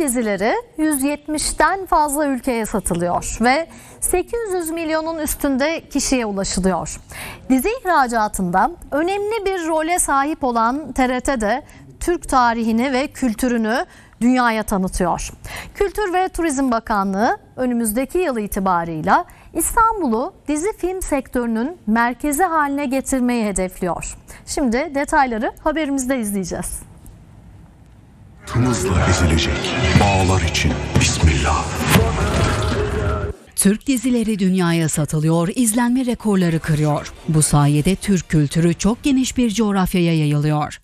dizileri 170'ten fazla ülkeye satılıyor ve 800 milyonun üstünde kişiye ulaşılıyor. Dizi ihracatında önemli bir role sahip olan TRT de Türk tarihini ve kültürünü dünyaya tanıtıyor. Kültür ve Turizm Bakanlığı önümüzdeki yıl itibarıyla İstanbul'u dizi film sektörünün merkezi haline getirmeyi hedefliyor. Şimdi detayları haberimizde izleyeceğiz. Hızla ezilecek bağlar için Bismillah. Türk dizileri dünyaya satılıyor, izlenme rekorları kırıyor. Bu sayede Türk kültürü çok geniş bir coğrafyaya yayılıyor.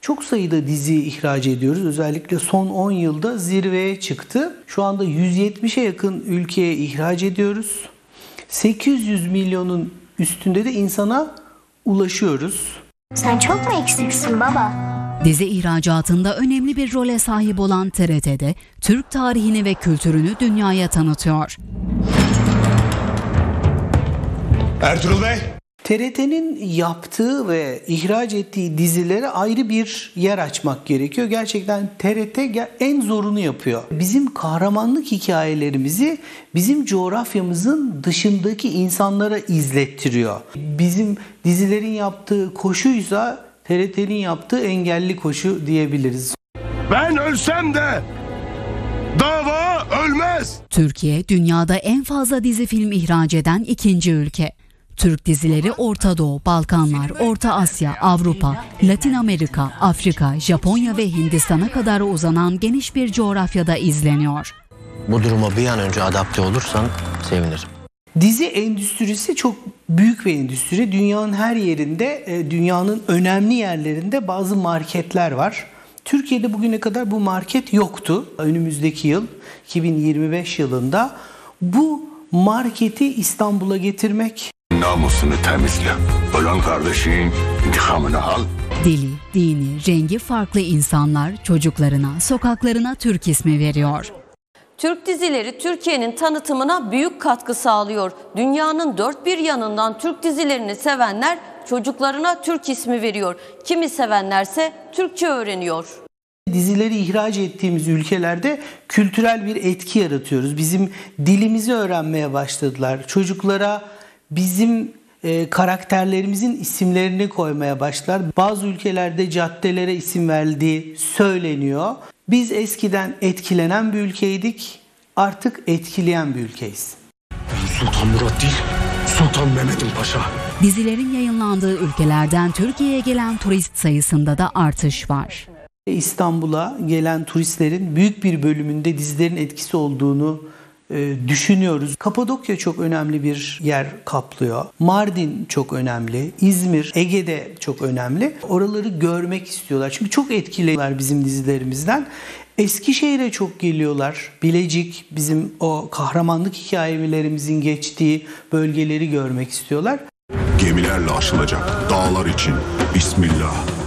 Çok sayıda dizi ihraç ediyoruz. Özellikle son 10 yılda zirveye çıktı. Şu anda 170'e yakın ülkeye ihraç ediyoruz. 800 milyonun üstünde de insana ulaşıyoruz. Sen çok mu eksiksin baba? Dizi ihracatında önemli bir role sahip olan TRT'de Türk tarihini ve kültürünü dünyaya tanıtıyor. Ertuğrul Bey. TRT'nin yaptığı ve ihraç ettiği dizilere ayrı bir yer açmak gerekiyor. Gerçekten TRT en zorunu yapıyor. Bizim kahramanlık hikayelerimizi bizim coğrafyamızın dışındaki insanlara izlettiriyor. Bizim dizilerin yaptığı koşuysa TRT'nin yaptığı engelli koşu diyebiliriz. Ben ölsem de dava ölmez. Türkiye dünyada en fazla dizi film ihraç eden ikinci ülke. Türk dizileri Orta Doğu, Balkanlar, Orta Asya, Avrupa, Latin Amerika, Afrika, Japonya ve Hindistan'a kadar uzanan geniş bir coğrafyada izleniyor. Bu duruma bir an önce adapte olursan sevinirim. Dizi endüstrisi çok büyük bir endüstri. Dünyanın her yerinde, e, dünyanın önemli yerlerinde bazı marketler var. Türkiye'de bugüne kadar bu market yoktu. Önümüzdeki yıl 2025 yılında bu marketi İstanbul'a getirmek Namusunu temizle. Ölen kardeşin intikamını al. Dili, dini, rengi farklı insanlar çocuklarına, sokaklarına Türk ismi veriyor. Türk dizileri Türkiye'nin tanıtımına büyük katkı sağlıyor. Dünyanın dört bir yanından Türk dizilerini sevenler çocuklarına Türk ismi veriyor. Kimi sevenlerse Türkçe öğreniyor. dizileri ihraç ettiğimiz ülkelerde kültürel bir etki yaratıyoruz. Bizim dilimizi öğrenmeye başladılar. Çocuklara bizim e, karakterlerimizin isimlerini koymaya başlar. Bazı ülkelerde caddelere isim verildiği söyleniyor. Biz eskiden etkilenen bir ülkeydik. Artık etkileyen bir ülkeyiz. Sultan Murat değil, Sultan Mehmet'in paşa. Dizilerin yayınlandığı ülkelerden Türkiye'ye gelen turist sayısında da artış var. İstanbul'a gelen turistlerin büyük bir bölümünde dizilerin etkisi olduğunu düşünüyoruz. Kapadokya çok önemli bir yer kaplıyor. Mardin çok önemli. İzmir, Ege'de çok önemli. Oraları görmek istiyorlar. Çünkü çok etkiliyorlar bizim dizilerimizden. Eskişehir'e çok geliyorlar. Bilecik bizim o kahramanlık hikayelerimizin geçtiği bölgeleri görmek istiyorlar. Gemilerle aşılacak dağlar için Bismillah.